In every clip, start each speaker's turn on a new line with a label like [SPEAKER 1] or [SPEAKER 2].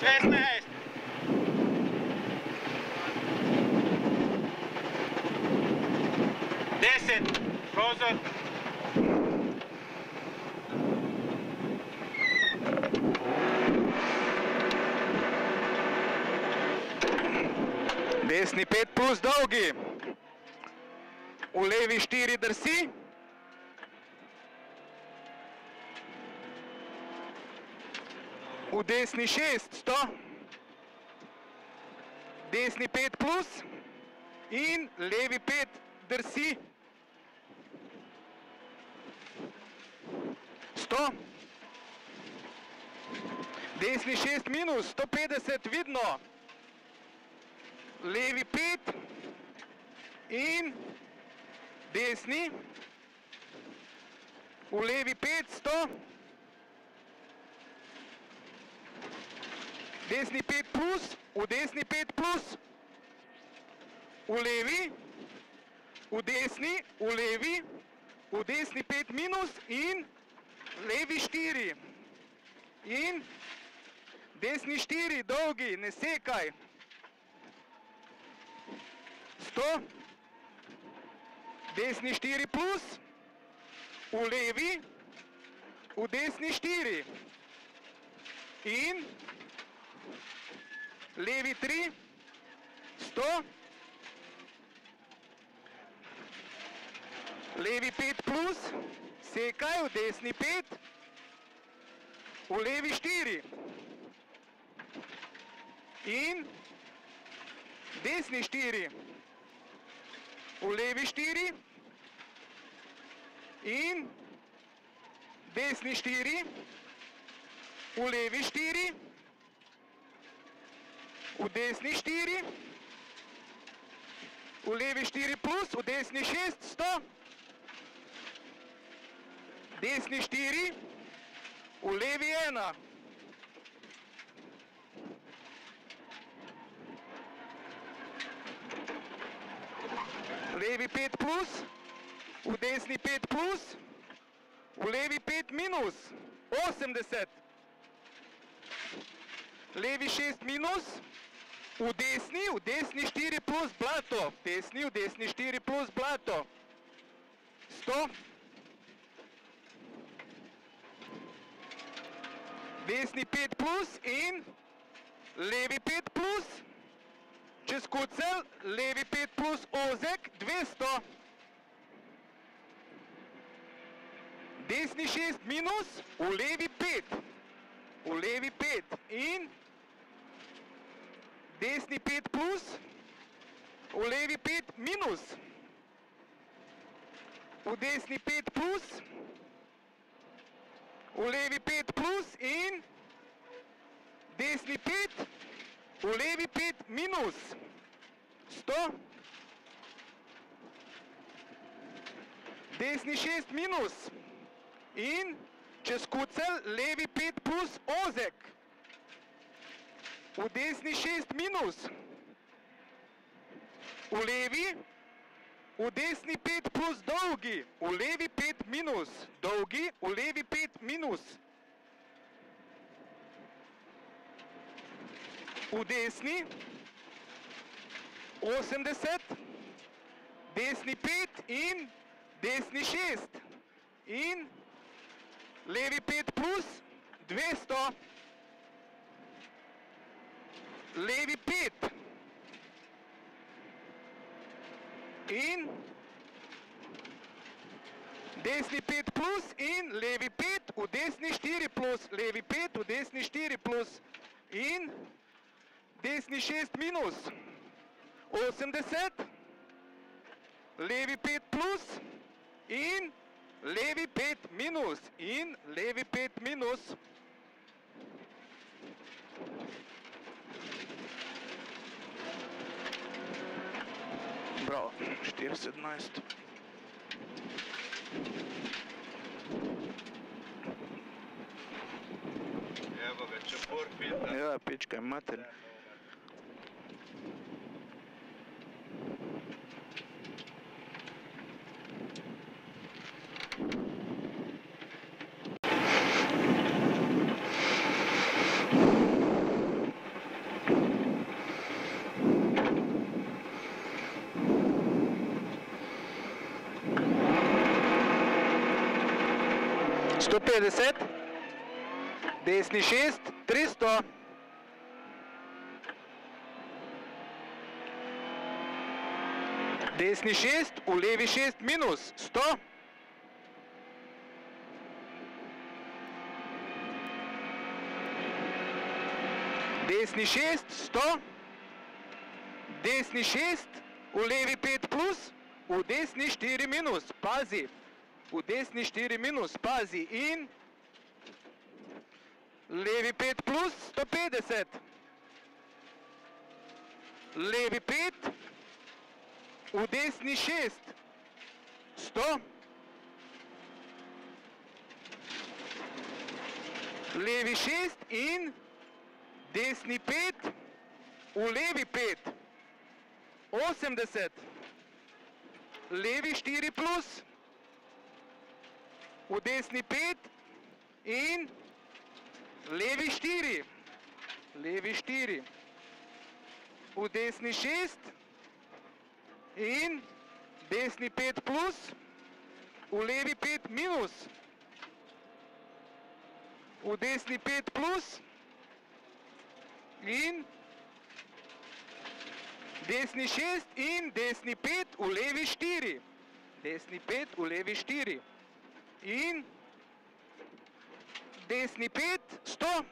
[SPEAKER 1] šestnajst. Deset, prozor.
[SPEAKER 2] Desni 5 plus dolgi. V levi 4 drsi. V desni 6, 100. Desni 5 plus in levi 5 drsi. 100. Desni 6 minus, 150 vidno. Levi 5 in desni. V levi 5, 100. Desni 5 plus, v desni 5 plus. V levi, v desni, v levi, v desni 5 minus in levi 4. In desni 4, dolgi, ne sekaj. 100. Desni 4 plus, v levi, v desni 4. In levi 3, 100. Levi 5 plus, sekaj, v desni 5, v levi 4. In desni 4, v levi 4 in desni 4, v levi 4, v desni 4, v levi 4 plus, v desni 6, 100. Desni 4, v levi 1. Levi 5 plus, v desni 5 plus, v levi 5 minus, 80. Levi 6 minus, v desni, v desni 4 plus blato, desni, v desni 4 plus blato. 100. Desni 5 plus in levi 5 plus, čez kucel, levi 5 plus ozek, 200. Desni 6 minus, v levi 5, v levi 5 in desni 5 plus, v levi 5 minus, v desni 5 plus, v levi 5 plus in desni 5, v levi 5 minus, 100. Desni 6 minus in čez kucel levi 5 plus ozek. V desni 6 minus, v levi, v desni 5 plus dolgi, v levi 5 minus, dolgi, v levi 5 minus. V desni 80, desni 5 in desni 6 in levi 5 plus 200, levi 5 in desni 5 plus in levi 5, v desni 4 plus, levi 5, v desni 4 plus in desni 6 minus 80, levi 5 plus in levi 5 minus in levi 5 minus. Bravo, 417.
[SPEAKER 1] Evo ga, čepur pita.
[SPEAKER 2] Ja, pička je mater. 150, desni 6, 300. Desni 6, v levi 6, minus 100. Desni 6, 100. Desni 6, v levi 5 plus, v desni 4 minus, pazi. V desni 4 minus, pazi. In levi 5 plus, 150. Levi 5, v desni 6, 100. Levi 6 in desni 5, v levi 5, 80. Levi 4 plus, v desni 5 in levi 4, levi 4, v desni 6 in desni 5 plus, v levi 5 minus, v desni 5 plus in desni 6 in desni 5, v levi 4. Desni 5, v levi 4. In desni 5, 100.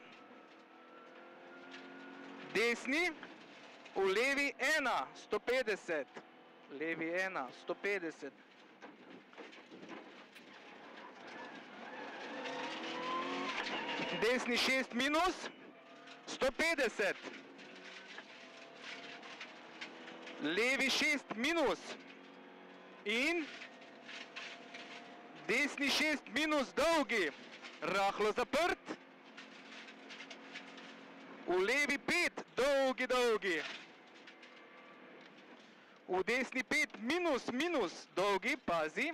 [SPEAKER 2] Desni, v levi 1, 150. Levi 1, 150. Desni 6 minus, 150. Levi 6 minus in desni 6 minus dolgi, rahlo zaprt. V levi 5 dolgi, dolgi. V desni 5 minus, minus dolgi, pazi.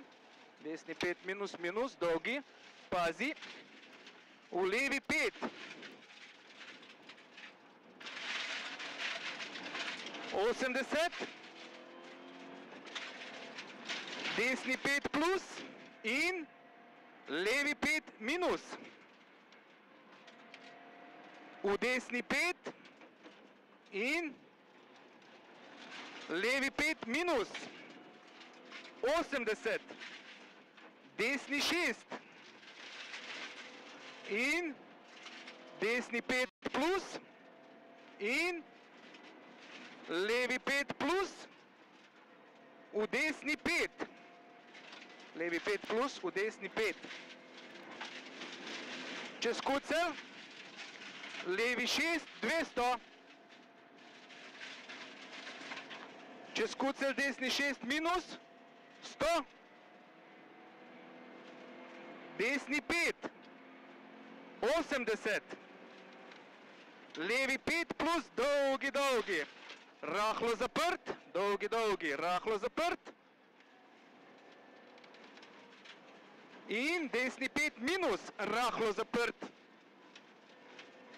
[SPEAKER 2] Desni 5 minus, minus dolgi, pazi. V levi 5 80, desni 5 plus in levi 5 minus. V desni 5 in levi 5 minus. 80, desni 6 in desni 5 plus in levi 5 plus, v desni 5. Levi 5 plus, v desni 5. Čez kucel, levi 6, 200. Čez kucel, desni 6 minus, 100. Desni 5, 80. Levi 5 plus, dolgi, dolgi. Rahlo zaprt, dolgi, dolgi, rahlo zaprt. In desni 5 minus, rahlo zaprt.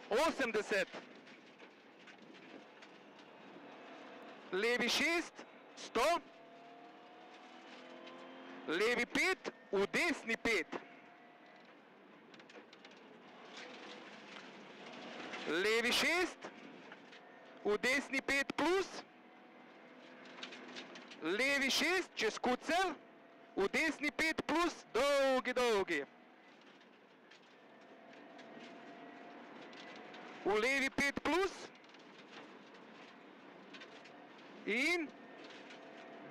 [SPEAKER 2] 80. Levi 6, 100. Levi 5, v desni 5. Levi 6, v desni 5 plus, levi 6 čez kucel, v desni 5 plus, dolgi, dolgi. V levi 5 plus in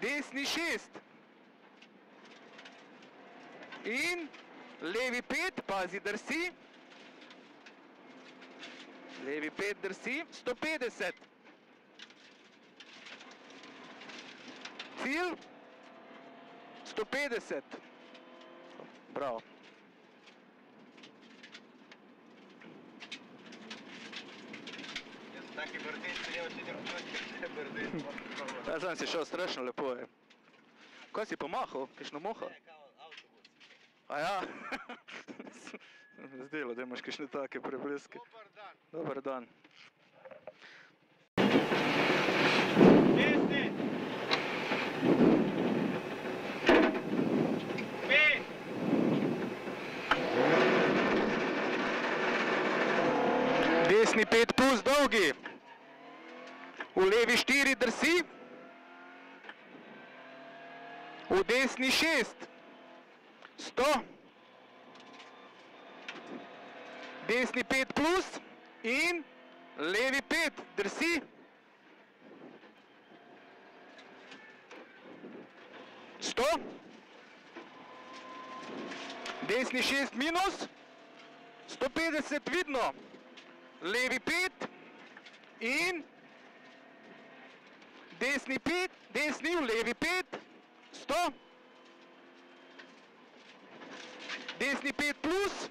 [SPEAKER 2] desni 6. In levi 5, pazi, drsi. Levi 5 drsi, 150. Cilj, 150. Bravo.
[SPEAKER 1] Jaz sem taki brdin, če ne vidim čuti, brdin.
[SPEAKER 2] Ja, znam si šel strašno lepo je. Kaj si pomahal? Kakšno moha?
[SPEAKER 1] Ne, kao avtobus.
[SPEAKER 2] A ja. Zdelo, da imaš kakšne take prebliske.
[SPEAKER 1] Dobar dan.
[SPEAKER 2] Dobar dan.
[SPEAKER 1] Desni. Pet.
[SPEAKER 2] Desni 5 plus dolgi, v levi 4 drsi, v desni 6, 100, desni 5 plus in levi 5 drsi, 100, desni 6 minus, 150 vidno, levi 5 in desni 5, desni v levi 5, 100, desni 5 plus,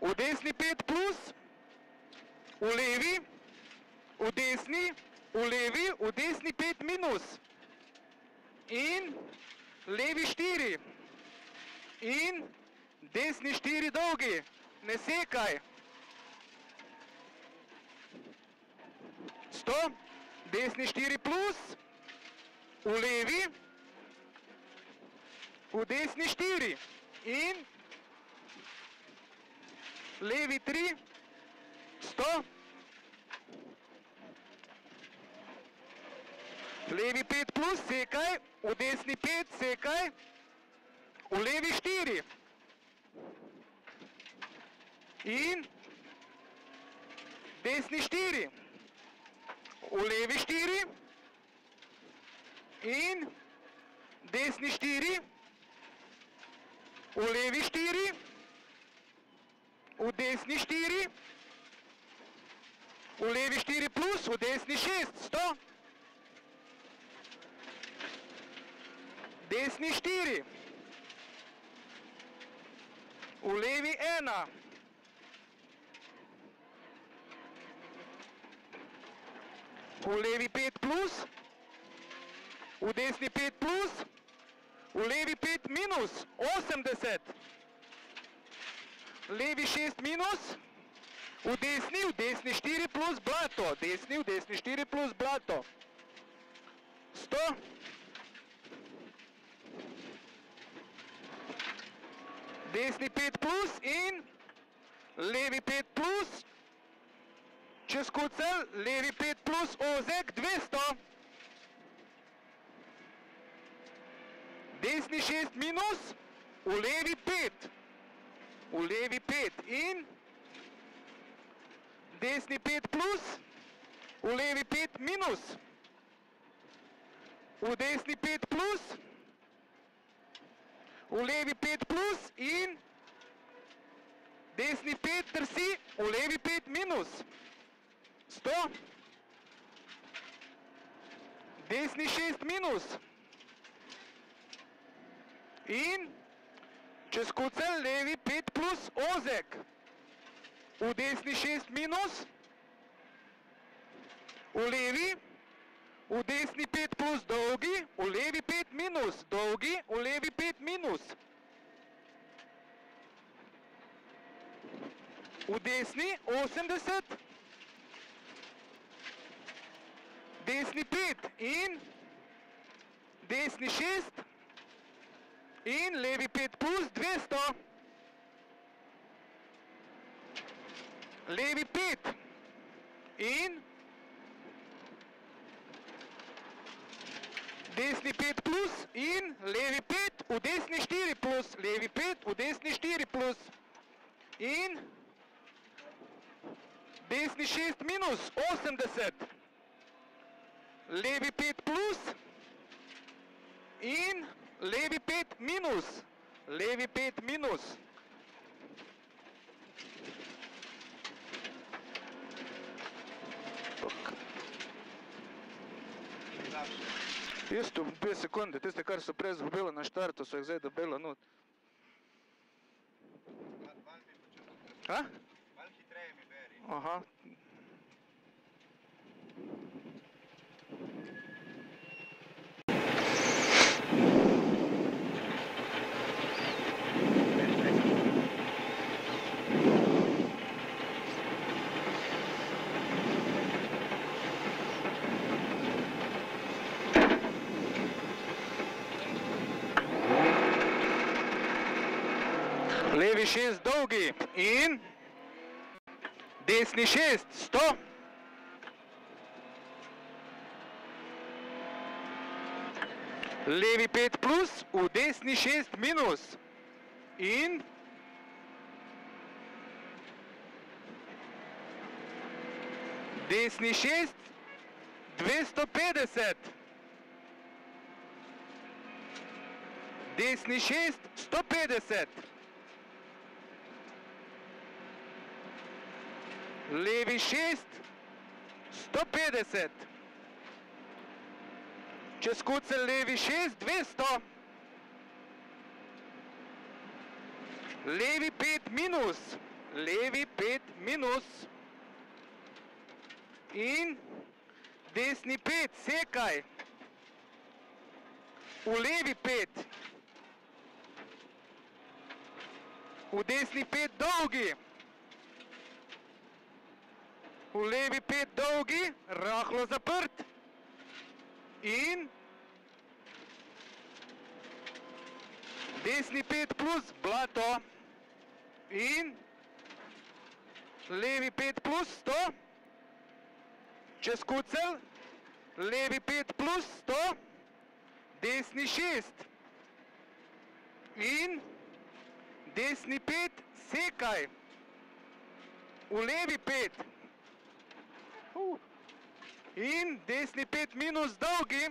[SPEAKER 2] v desni 5 plus, v levi, v desni, v levi, v desni 5 minus. In levi 4 in desni 4 dolgi, ne sekaj. 100, desni 4 plus, v levi, v desni 4 in levi 3, 100, levi 5 plus, sekaj, v desni 5, sekaj, v levi 4 in desni 4, v levi 4 in desni 4, v levi 4, v desni 4, v levi 4 plus, v desni 6, 100, desni 4, v levi 1, v levi 5 plus, v desni 5 plus, v levi 5 minus, 80, levi 6 minus, v desni, v desni 4 plus blato, desni, v desni 4 plus blato, 100, desni 5 plus in levi 5 plus, čez kucel, levi 5 plus ozek 200. Desni 6 minus, v levi 5. V levi 5 in desni 5 plus, v levi 5 minus. V desni 5 plus, v levi 5 plus in desni 5 drsi, v levi 5 minus. 100, desni 6 minus. In čez kucel levi 5 plus ozek, v desni 6 minus, v levi, v desni 5 plus dolgi, v levi 5 minus, dolgi, v levi 5 minus. V desni 80, desni 5 in desni 6 in levi 5 plus 200. Levi 5 in desni 5 plus in levi 5 v desni 4 plus, levi 5 v desni 4 plus in desni 6 minus 80 levi 5 plus in levi 5 minus, levi 5 minus. Isto, 5 sekunde, tiste, kar so prej zgubili na štartu, so jih zdaj dobili not.
[SPEAKER 1] Malo mi počutim,
[SPEAKER 2] A?
[SPEAKER 1] malo hitreje mi beri.
[SPEAKER 2] Aha. Levi šest dolgi in desni 6, 100. Levi 5 plus, v desni 6 minus. In desni 6, 250. Desni 6, 150. Levi 6, 150. Čez kucel levi 6, 200. Levi 5 minus, levi 5 minus. In desni 5, sekaj. V levi 5. V desni 5 dolgi. V levi 5 dolgi, rahlo zaprt. In desni 5 plus blato. In levi 5 plus 100. Čez kucel, levi 5 plus 100, desni 6. In desni 5 sekaj. V levi 5. In desni 5 minus dolgi,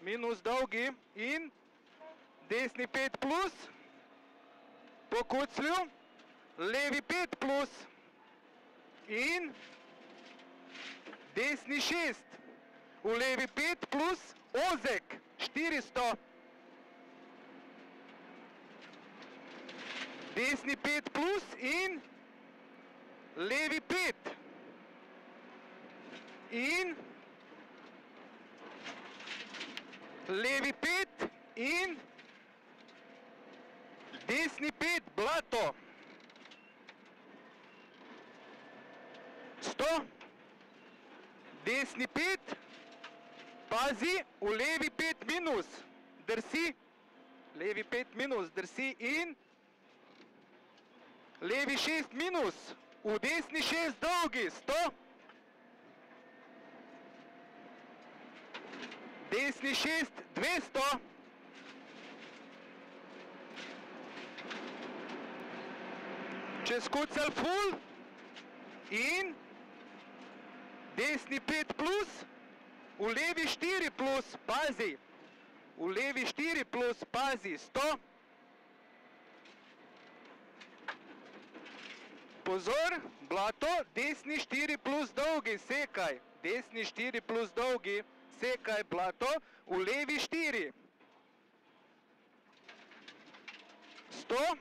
[SPEAKER 2] minus dolgi in desni 5 plus, po kuclju, levi 5 plus in desni 6, v levi 5 plus ozek 400. Desni 5 plus in levi 5. In levi 5 in desni 5 blato. 100 desni 5, pazi, v levi 5 minus, drsi, levi 5 minus, drsi in levi 6 minus, v desni 6 dolgi, 100, desni 6, 200, čez kucel full in desni 5 plus, v levi 4 plus, pazi, v levi 4 plus, pazi, 100. Pozor, blato, desni 4 plus dolgi, sekaj, desni 4 plus dolgi, sekaj, blato, v levi 4. 100.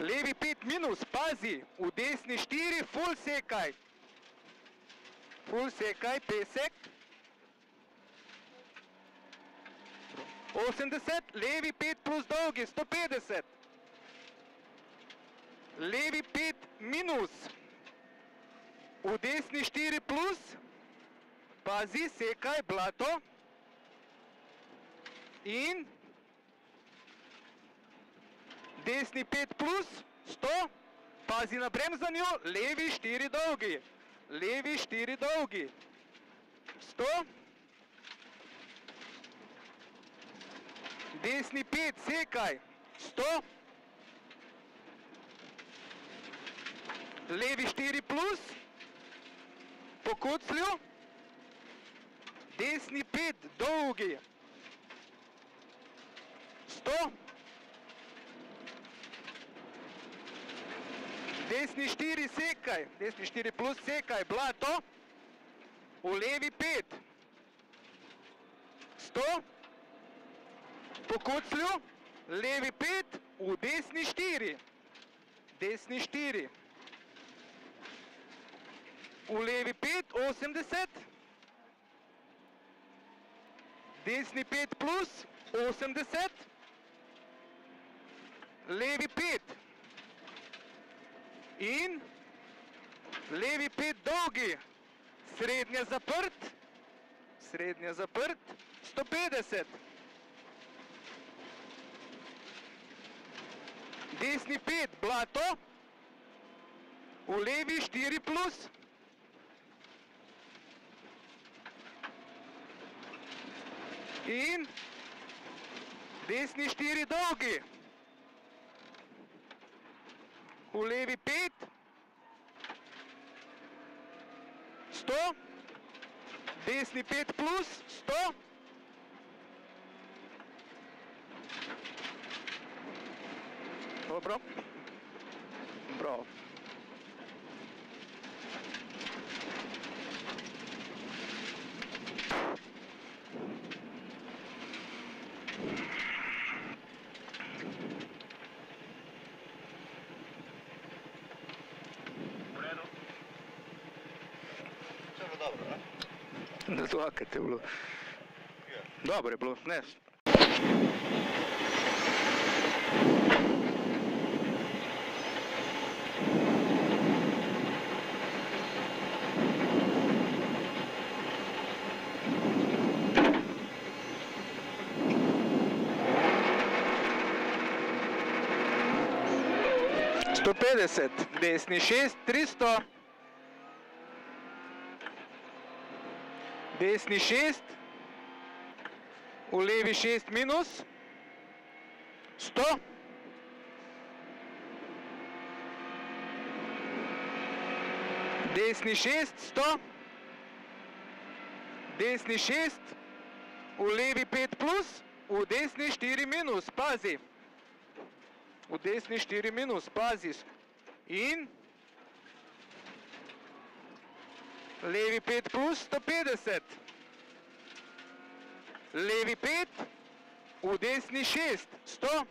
[SPEAKER 2] Levi 5 minus, pazi, v desni 4, full sekaj. Full sekaj, pesek. 80, levi 5 plus dolgi, 150. Levi 5 minus, v desni 4 plus, pazi, sekaj blato. In desni 5 plus, 100, pazi na bremzanju, levi 4 dolgi, levi 4 dolgi, 100, desni 5, sekaj, 100, levi 4 plus, 100, pokuclil, desni pet, dolgi, sto, desni štiri sekaj, desni štiri plus sekaj, blato, v levi pet, sto, pokuclil, levi pet, v desni štiri, desni štiri, v levi 5, 80, desni 5 plus, 80, levi 5, in levi 5 dolgi, srednja zaprt, srednja zaprt, 150. Desni 5 blato, v levi 4 plus, in desni 4 dolgi, v levi 5, 100, desni 5 plus, 100, Dobro. Bravo.
[SPEAKER 1] Ne
[SPEAKER 2] zlakajte je bilo. Dobro je bilo, ne. Sto petdeset, desni šest, tristo. Desni šest, v levi šest minus, sto. Desni šest, sto. Desni šest, v levi pet plus, v desni štiri minus, pazi. V desni štiri minus, pazi. In levi 5 plus 150. Levi 5, v desni 6, 100.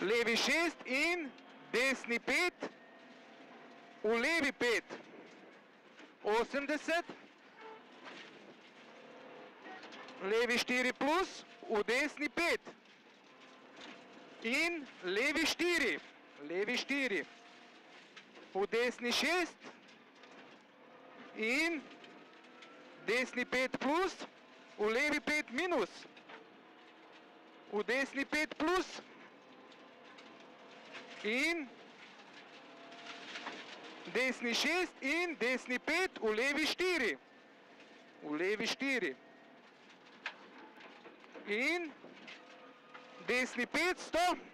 [SPEAKER 2] Levi 6 in desni 5, v levi 5, 80. Levi 4 plus, v desni 5. In levi 4, levi 4, v desni 6 in desni 5 plus, v levi 5 minus, v desni 5 plus in desni 6 in desni 5, v levi 4, v levi 4 in desni 500,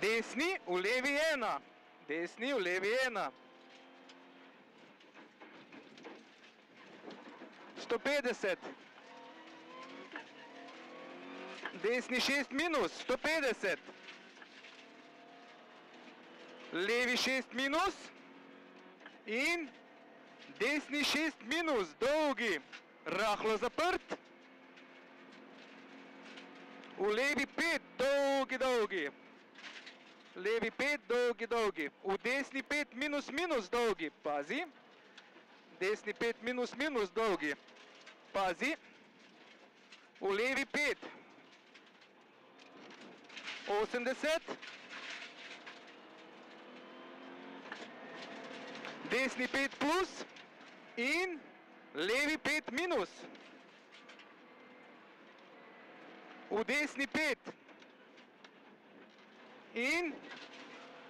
[SPEAKER 2] desni v levi 1, desni v levi 1. 150. Desni 6 minus, 150. Levi 6 minus in desni 6 minus, dolgi, rahlo zaprt. V levi 5, dolgi, dolgi. Levi 5, dolgi, dolgi. V desni 5, minus, minus, dolgi. Pazi. Desni 5, minus, minus, dolgi. Pazi. V levi 5. 80. Desni 5 plus in levi 5 minus. V desni 5 in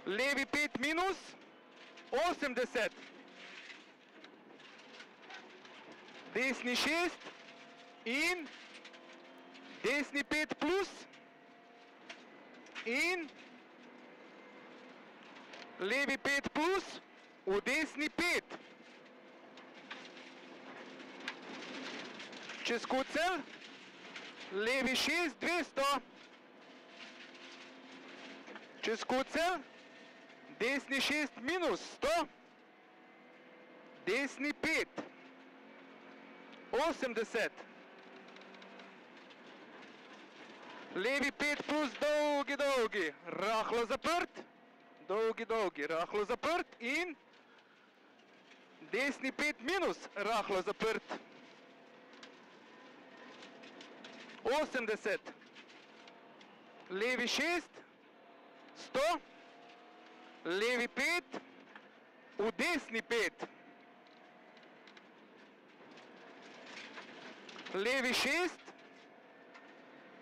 [SPEAKER 2] levi 5 minus 80. Desni 6 in desni 5 plus in levi 5 plus v desni 5. Čez kucel, levi 6, 200. Čez kucel, desni 6 minus 100. Desni 5. 80. Levi 5 plus dolgi, dolgi, rahlo zaprt. Dolgi, dolgi, rahlo zaprt in desni 5 minus, rahlo zaprt. 80. Levi 6, 100. Levi 5, v desni 5. Levi 6,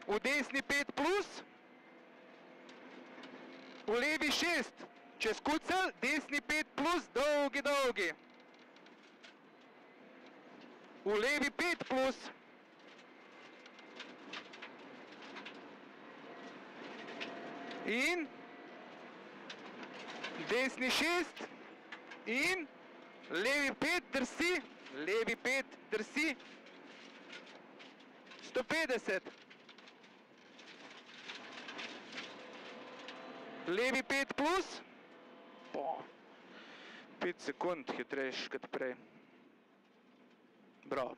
[SPEAKER 2] v desni 5 plus, v levi 6, čez kucel, desni 5 plus, dolgi, dolgi. V levi 5 plus, in desni 6 in levi 5 drsi, levi 5 drsi, 150. Levi 5 plus, po 5 sekund hitrejši kot prej. Bravo.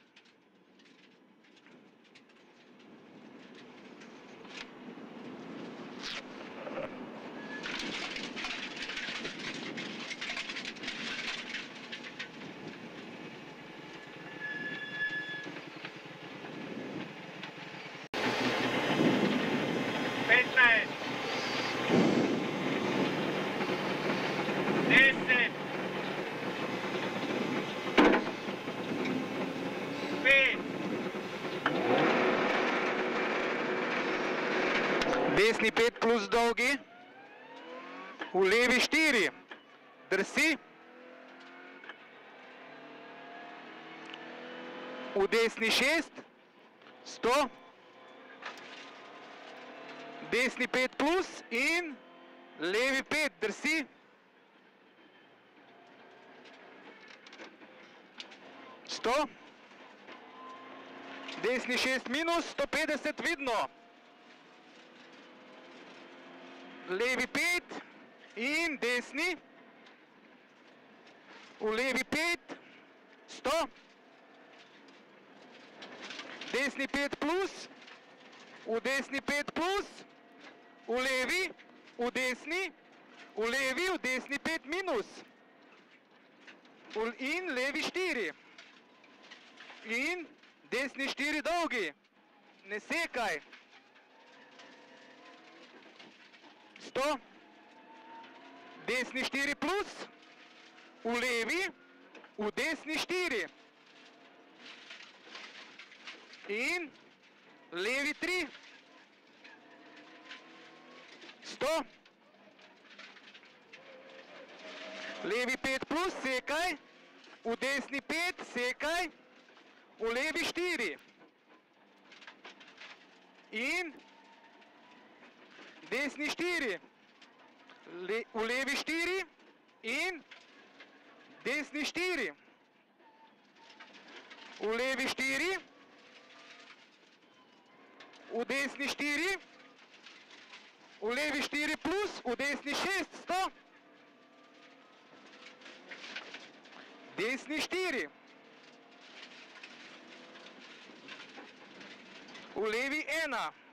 [SPEAKER 1] Petnajst. Deset. Pet.
[SPEAKER 2] Desni 5 dolgi, v levi 4, drsi. V desni 6, 100. Desni 5 plus in levi 5, drsi. Sto. Desni 6 minus, 150 vidno. Levi 5 in desni, v levi 5, 100, desni 5 plus, v desni 5 plus, v levi, v desni, v levi, v desni 5 minus, in levi 4, in desni 4 dolgi, ne sekaj, 100, desni 4 plus, v levi, v desni 4 in levi 3, 100, levi 5 plus, sekaj, v desni 5, sekaj, v levi 4 in desni 4, Le, v levi 4 in desni 4, v levi 4, v desni 4, v levi 4 plus, v desni 6, 100, desni 4, v levi 1,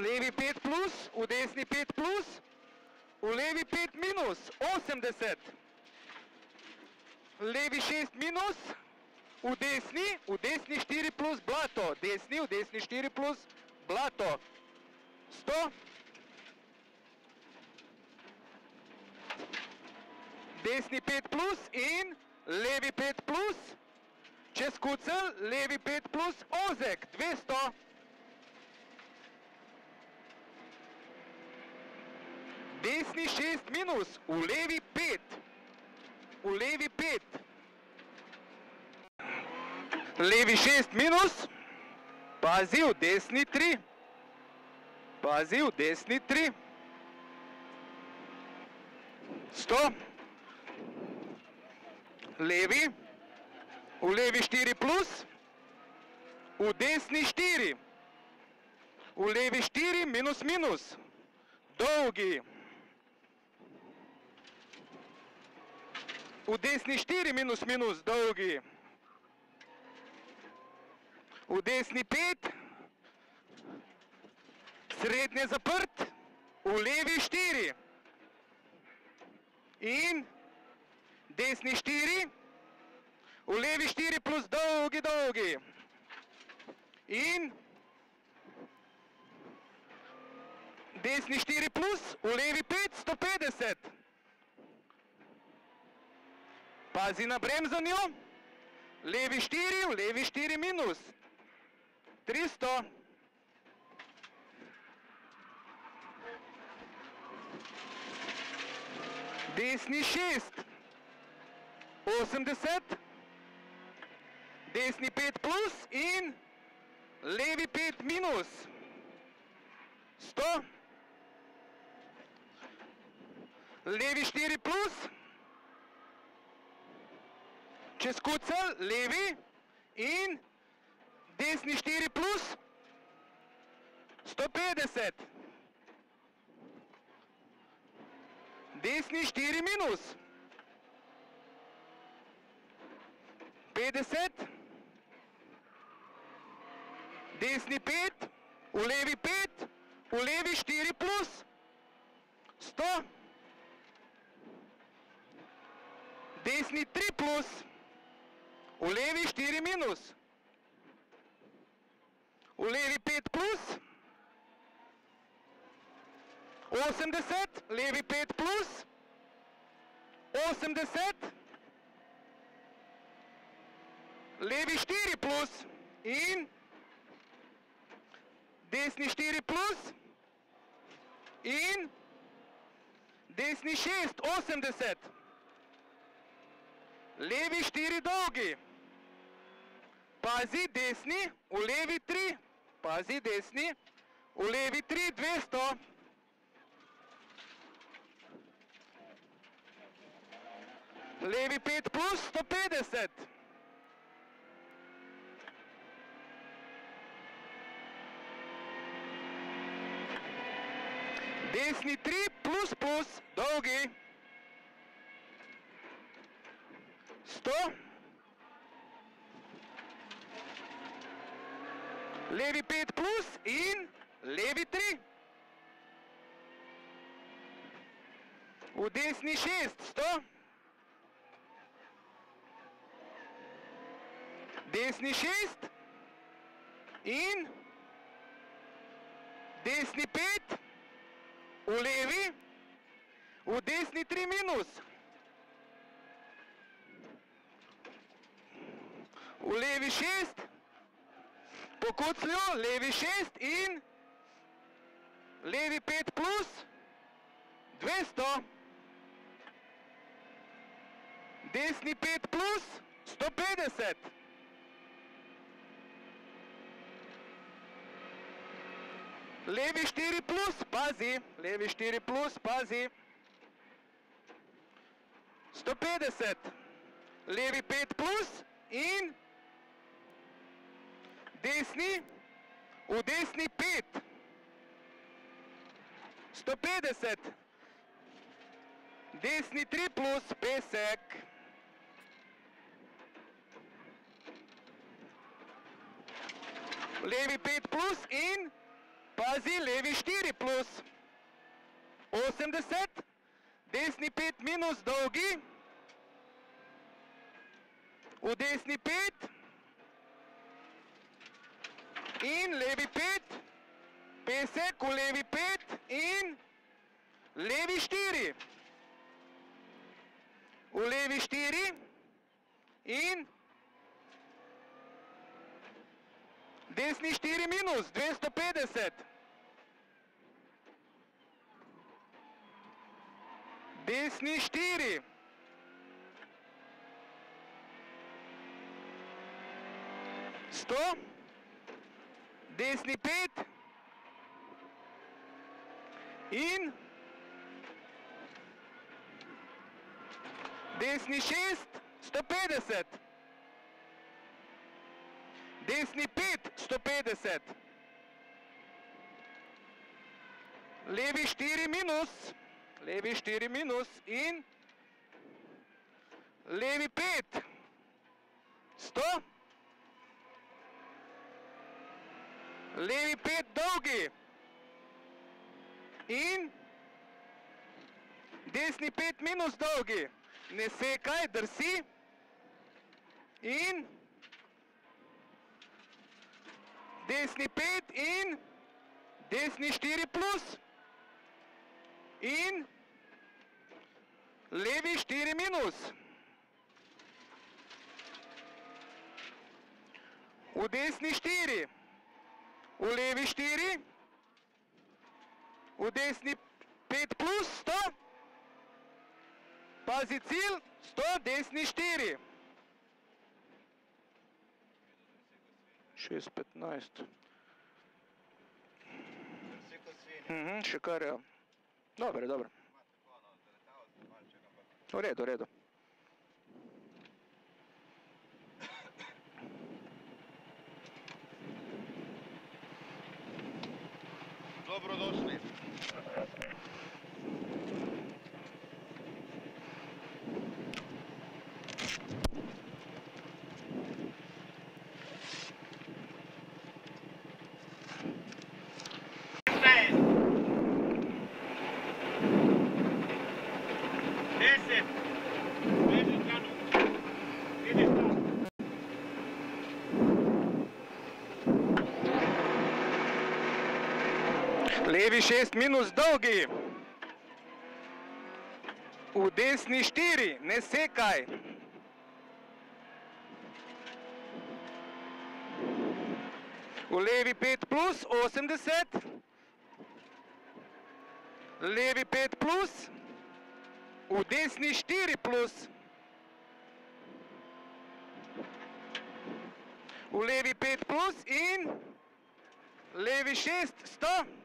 [SPEAKER 2] v levi 5 plus, v desni 5 plus, v levi 5 minus, 80. V levi 6 minus, v desni, v desni 4 plus blato, desni, v desni 4 plus blato, 100. Desni 5 plus in levi 5 plus, čez kucel, levi 5 plus, ozek, 200. Desni 6 minus, v levi 5. V levi 5. Levi 6 minus. Pazi, v desni 3. Pazi, v desni 3. 100. Levi. V levi 4 plus. V desni 4. V levi 4 minus minus. Dolgi. V desni 4 minus minus dolgi. V desni 5. Srednje zaprt. V levi 4. In desni 4. V levi 4 plus dolgi, dolgi. In desni 4 plus, v levi 5, 150. Pazi na bremzanju. levi 4, v levi 4 minus. 300. Desni 6. 80. Desni 5 plus in levi 5 minus. 100. Levi 4 plus. Čez kucel, levi in desni 4 plus. 150. Desni 4 minus. 50. Desni 5, v levi 5, v levi 4 plus. 100. Desni 3 plus, v levi 4 minus. V levi 5 plus. 80, levi 5 plus. 80. Levi 4 plus in desni 4 plus in desni 6, 80. Levi 4 dolgi. Pazi desni, v levi 3. Pazi desni, v levi 3, 200. Levi 5 plus 150. Desni 3 plus plus, dolgi. 100. Levi 5 plus in levi 3. V desni 6, 100. Desni 6 in desni 5, v levi, v desni 3 minus. V levi 6, po kuclju, levi 6 in levi 5 plus 200. Desni 5 plus 150. Levi 4 plus, pazi, levi 4 plus, pazi. 150. Levi 5 plus in desni, v desni 5. 150. Desni 3 plus, pesek. Levi 5 plus in pazi, levi 4 plus. 80. Desni 5 minus, dolgi. V desni 5 in levi 5, pesek v levi 5 in levi 4. V levi 4 in desni 4 minus 250. Desni 4. Sto. Desni 5. In desni 6, 150. Desni 5, 150. Levi 4 minus, levi 4 minus in levi 5, 100. Levi 5 dolgi in desni 5 minus dolgi. Ne sekaj, drsi in desni 5 in desni 4 plus in levi 4 minus. v desni 4, v levi 4, v desni 5 plus 100, pazi cilj, 100, desni 4. 6, 15.
[SPEAKER 1] Vsi kot svinje.
[SPEAKER 2] Mhm, še kar je. Dobro, dobro. V redu, v redu.
[SPEAKER 1] Dobrodošli. Deset. Levi
[SPEAKER 2] 6 minus dolgi. V desni 4, ne sekaj. V levi 5 plus 80. Levi 5 plus. V desni 4 plus. V levi 5 plus in levi 6, 100.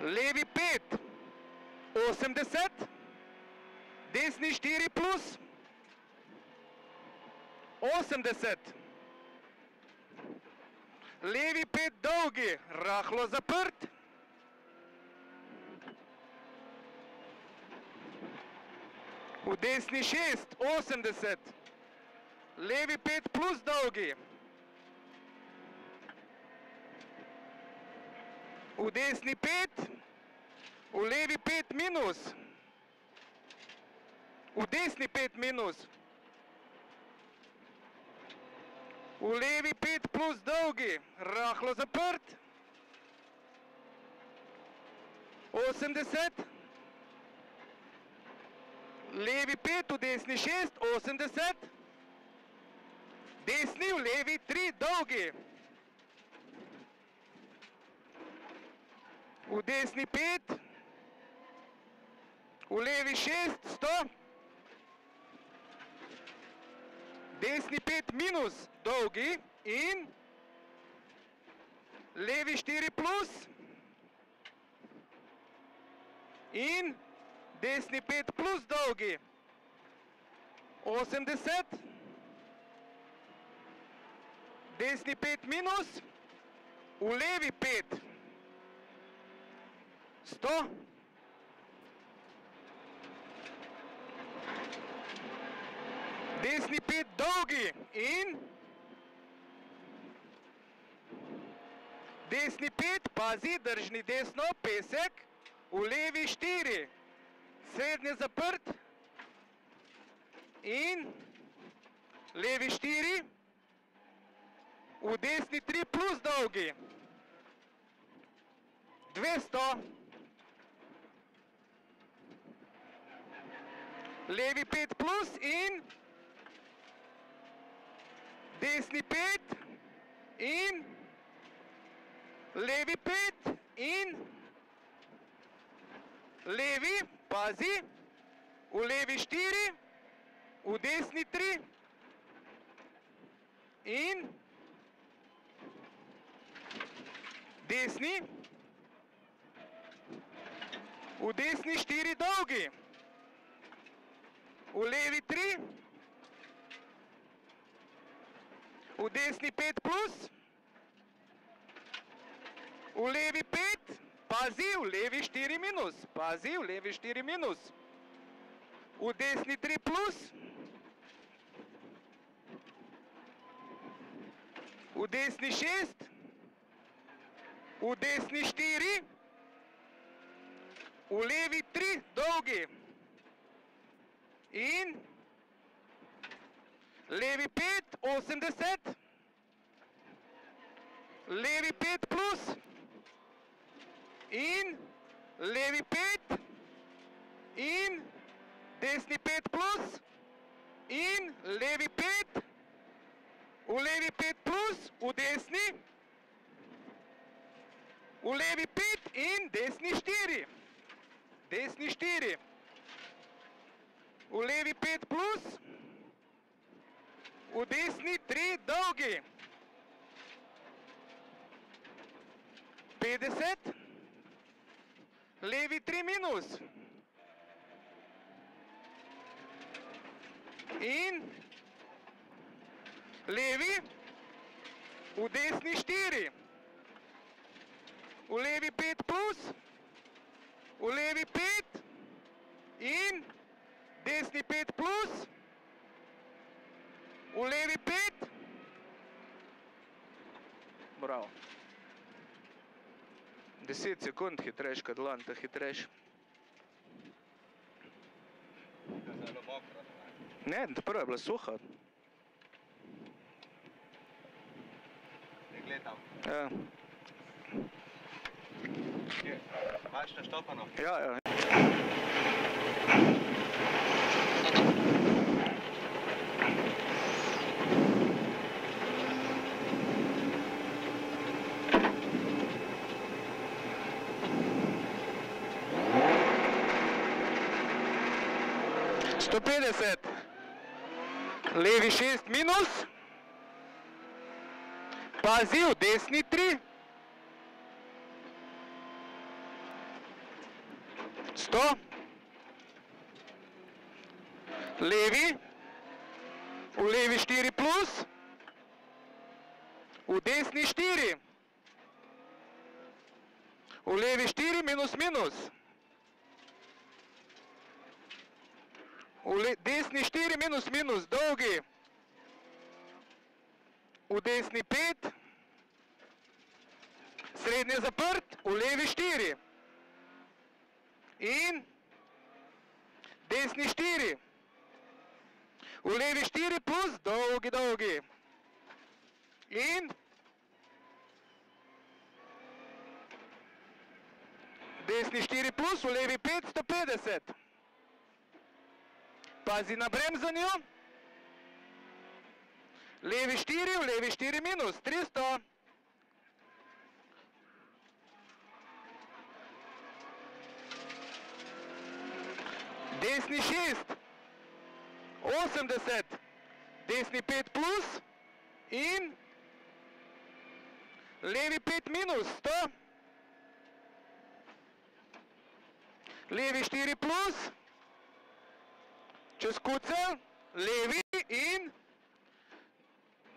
[SPEAKER 2] Levi 5, 80, desni 4 plus, 80. Levi 5 dolgi, rahlo zaprt. V desni 6, 80. Levi 5 plus dolgi. V desni 5, v levi 5 minus. V desni 5 minus. V levi 5 plus dolgi, rahlo zaprt. 80. Levi 5, v desni 6, 80. Desni, v levi 3 dolgi. V desni 5, v levi 6, 100. Desni 5 minus, dolgi in levi 4 plus in desni 5 plus dolgi. 80. Desni 5 minus, v levi 5. 100. Desni 5 dolgi. In? Desni 5, pazi, držni desno, pesek, v levi 4, srednje zaprt. In? Levi 4, v desni 3 plus dolgi. 200. Levi 5 plus in desni 5 in levi 5 in levi, pazi, v levi 4, v desni 3 in desni, v desni 4 dolgi, v levi 3, v desni 5 plus, v levi 5, pazi, v levi 4 minus, pazi, v levi 4 minus, v desni 3 plus, v desni 6, v desni 4, v levi 3 dolgi in. Levi 5, 80, levi 5 plus. In. Levi 5 in. Desni 5 plus. In. Levi 5, v levi 5 plus, v desni, v levi 5 in desni 4, desni 4, v levi 5 plus, v desni 3 dolgi, 50, levi 3 minus, in levi, v desni 4, v levi 5 plus, v levi 5 in desni 5 plus, v levi 5. Bravo. 10 sekund hitrejš, kot lanta hitrejš.
[SPEAKER 1] To je zelo mokro. ne.
[SPEAKER 2] Ne, prva je bila suha.
[SPEAKER 1] Ne gledam.
[SPEAKER 2] Ja,
[SPEAKER 1] Kje? Imaš naštopano?
[SPEAKER 2] ja. ja. Sto petdeset, levi šest minus, pazi v desni tri, sto, levi, v levi štiri plus, v desni štiri, v levi štiri minus minus, le, desni štiri minus minus, dolgi, v desni pet, srednje zaprt, v levi štiri. In desni štiri, v levi štiri plus dolgi, dolgi. In desni štiri plus, v levi 550. Pazi na bremzanju. Levi 4, v levi 4 minus, 300. Desni 6, 80, desni 5 plus in levi 5 minus, 100. Levi 4 plus, čez kucel, levi in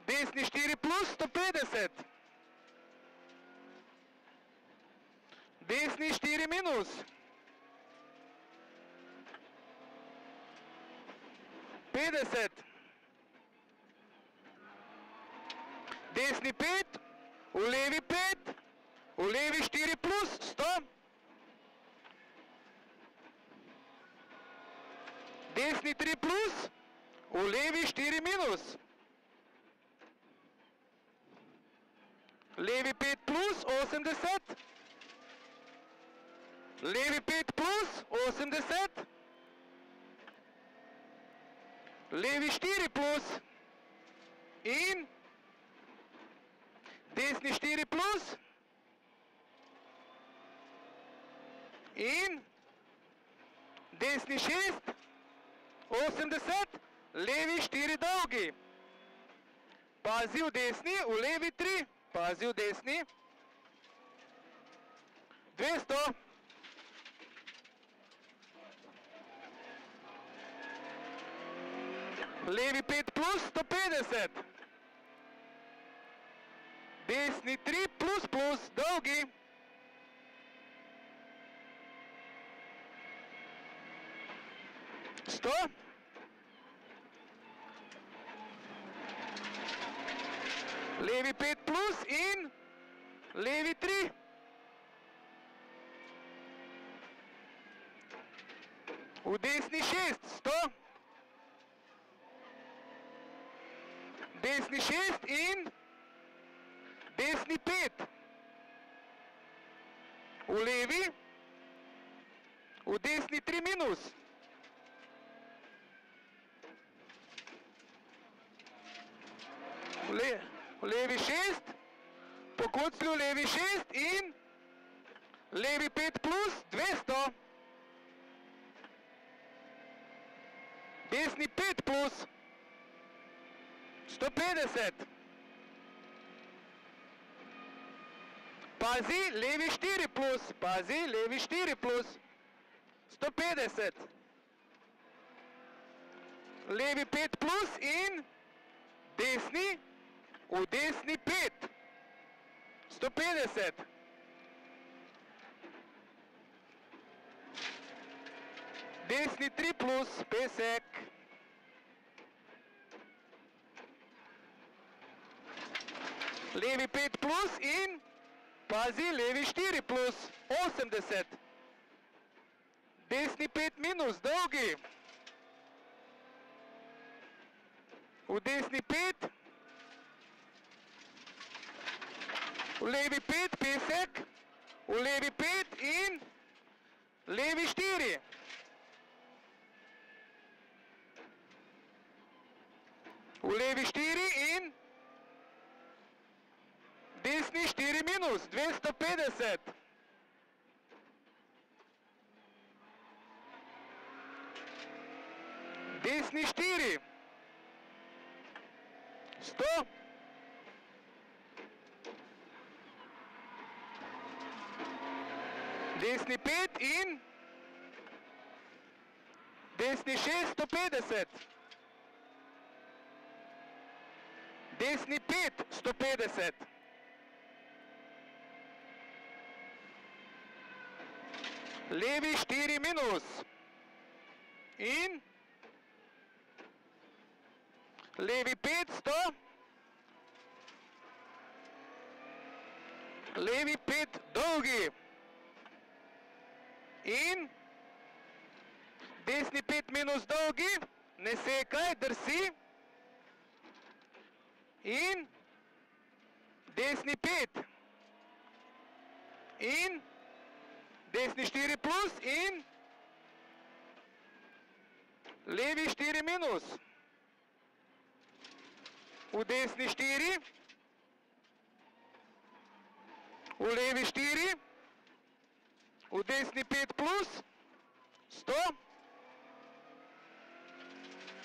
[SPEAKER 2] desni 4 plus 150. Desni 4 minus. Petdeset. Desni pet, v levi pet, v levi štiri plus, sto. Desni 3 plus, v levi 4 minus. Levi 5 plus, 80. Levi 5 plus, 80. Levi 4 plus in desni 4 plus in desni 6 80, levi 4 dolgi. Pazi v desni, v levi 3, pazi v desni. 200. Levi 5 plus 150. Desni 3 plus plus, dolgi. Sto. Levi 5 plus in levi 3. V desni 6, 100. Desni 6 in desni 5. V levi, v desni 3 minus. levi 6, po kuclju levi 6 in levi 5 plus 200. Desni 5 plus 150. Pazi, levi 4 plus, pazi, levi 4 plus 150. Levi 5 plus in desni, v desni 5. 150. Desni 3 plus, pesek. Levi 5 plus in pazi, levi 4 plus 80. Desni 5 minus, dolgi. V desni 5. V levi 5, pesek. V levi 5 in levi 4. V levi 4 in desni 4 minus, 250. Desni 4. 100. Desni 5 in desni 6, 150. Desni 5, 150. Levi 4 minus. In levi 5, 100. Levi 5, dolgi. In desni 5 minus dolgi, ne sekaj, drsi. In desni 5. In desni 4 plus in levi 4 minus. V desni 4. V levi 4. V desni 5 plus. 100.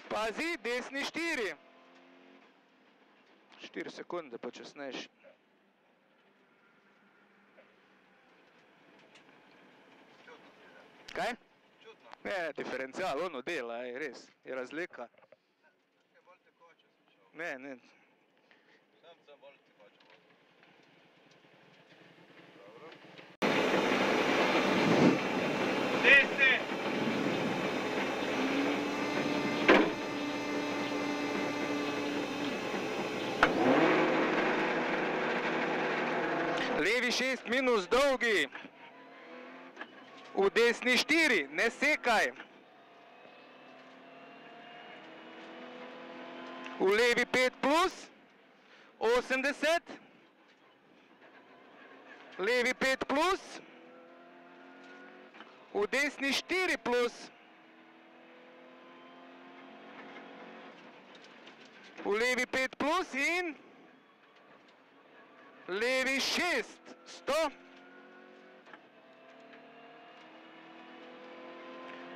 [SPEAKER 2] Pazi, desni 4. 4 sekunde, počasnejši. Kaj?
[SPEAKER 1] Čudno.
[SPEAKER 2] Ne, diferencial, ono dela, je res, je razlika.
[SPEAKER 1] Kaj bolj tekoče sem šel.
[SPEAKER 2] Ne, ne,
[SPEAKER 1] Sam sem bolj tekoče vozil. Dobro. Desni!
[SPEAKER 2] levi 6 minus dolgi. V desni 4, ne sekaj. V levi 5 plus 80. Levi 5 plus. V desni 4 plus. V levi 5 plus in levi 6, 100.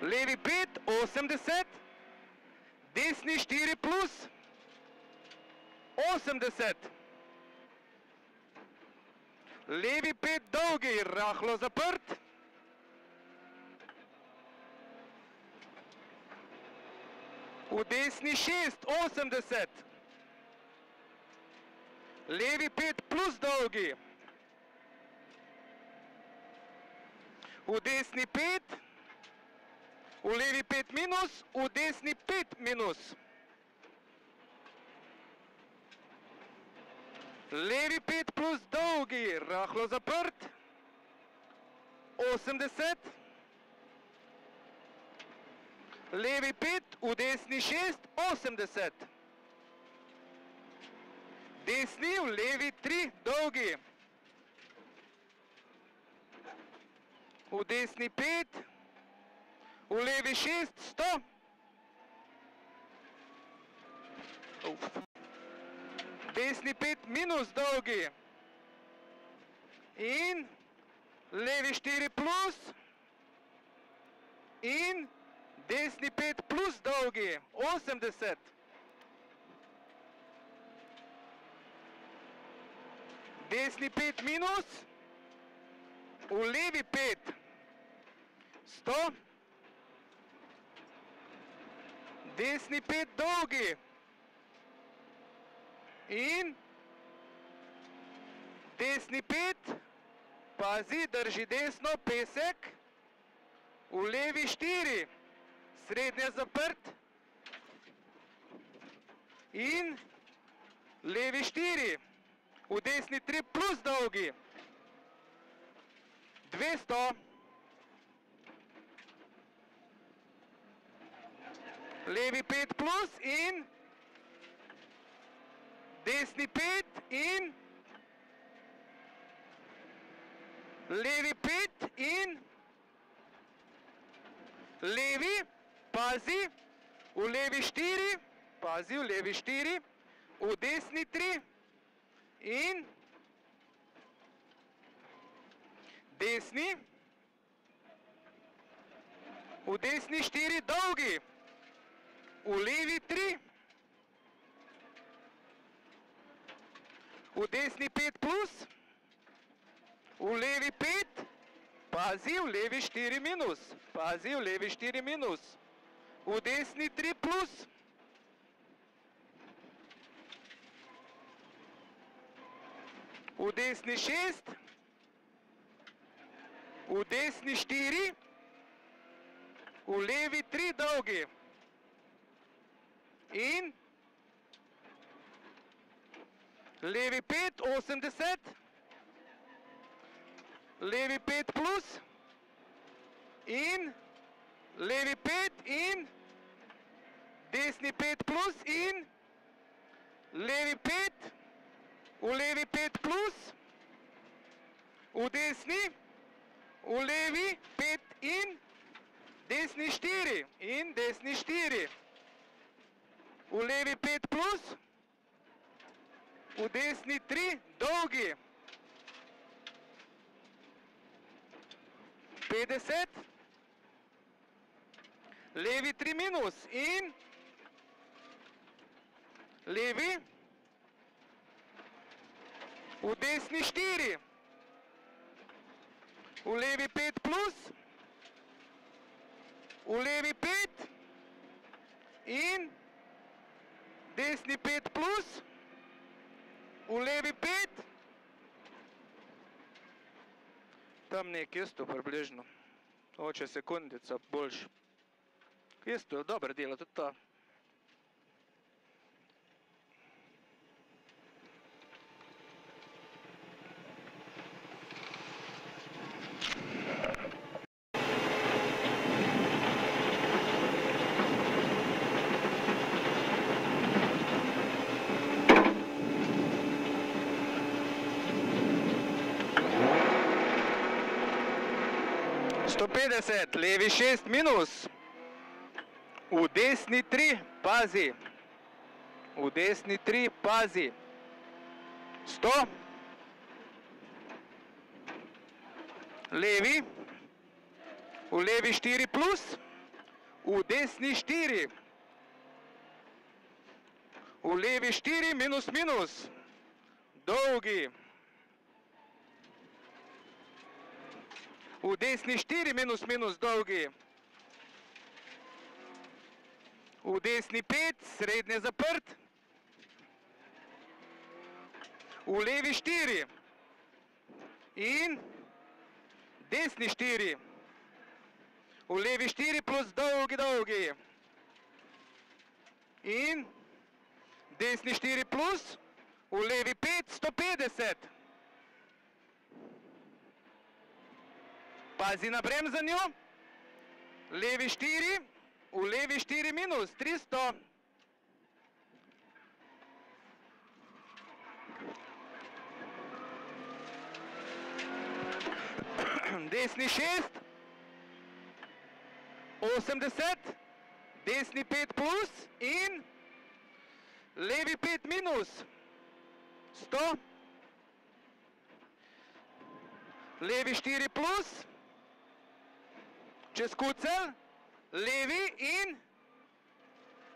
[SPEAKER 2] Levi 5, 80. Desni 4 plus 80. Levi 5 dolgi, rahlo zaprt. V desni 6, 80. Levi 5 plus dolgi. V desni 5. V levi 5 minus, v desni 5 minus. Levi 5 plus dolgi, rahlo zaprt. 80. Levi 5, v desni 6, 80. Desni, v levi 3, dolgi. V desni 5, v levi 6, 100. Uf. desni 5 minus dolgi. In levi 4 plus. In desni 5 plus dolgi. 80. Desni 5 minus. V levi 5. 100. Desni 5 dolgi. In desni 5. Pazi, drži desno, pesek. V levi 4. Srednje zaprt. In levi 4. V desni 3 plus dolgi. 200. Levi 5 plus in desni 5 in levi 5 in levi, pazi, v levi 4, pazi, v levi 4, v desni 3 in desni, v desni 4 dolgi, v levi 3, v desni 5 plus, v levi 5, pazi, v levi 4 minus, pazi, v levi 4 minus, v desni 3 plus, v desni 6, v desni 4, v levi 3 dolgi in? Levi 5, 80, levi 5 plus. In? Levi 5 in? Desni 5 plus in? Levi 5, v levi 5 plus, v desni, v levi 5 in? Desni 4 in desni 4, v levi 5 plus, v desni 3 dolgi. 50, levi 3 minus in levi, v desni 4, v levi 5 plus, v levi 5 in desni 5 plus, v levi 5, tam nekje isto približno, oče sekundica boljš. Isto, dobro dela tudi ta. Sto petdeset, levi šest minus. V desni tri, pazi. V desni tri, pazi. Sto. Levi. V levi štiri plus. V desni štiri. V levi štiri minus minus. Dolgi. V desni štiri minus minus dolgi. V desni pet, srednje zaprt. V levi štiri. In desni štiri. V levi štiri plus dolgi, dolgi. In desni štiri plus, v levi pet, 150. Pazi na bremzanju. Levi štiri, v levi štiri minus, 300. Desni šest, 80, desni pet plus in levi pet minus, 100. Levi 4 plus, čez kucel, levi in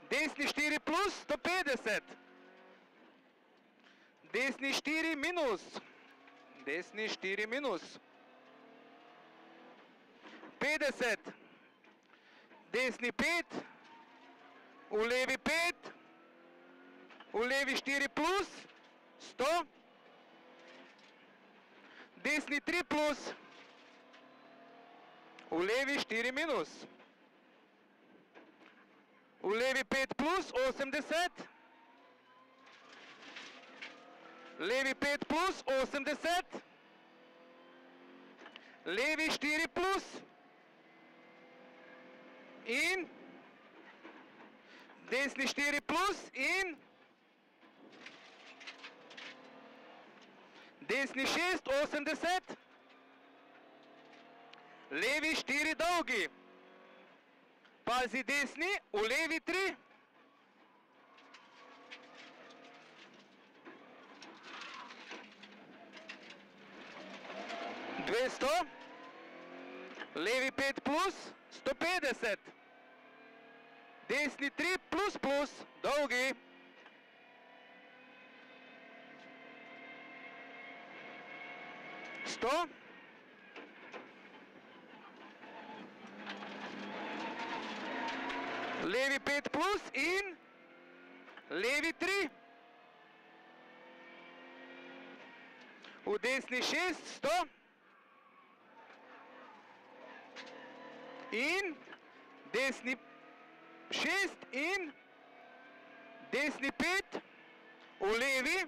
[SPEAKER 2] desni 4 plus, 150. Desni 4 minus, desni 4 minus. 50, desni 5, v levi 5, v levi 4 plus, 100, desni 3 plus, v levi 4 minus, v levi 5 plus, 80, levi 5 plus, 80, levi 4 plus. In desni 4 plus in desni 6, 80, levi 4 dolgi. Pazi desni, v levi 3. Dvesto, levi 5 plus, 150. Desni 3 plus plus, dolgi. Sto. Levi 5 plus in levi 3. V desni 6, 100. In desni 6 in desni 5, v levi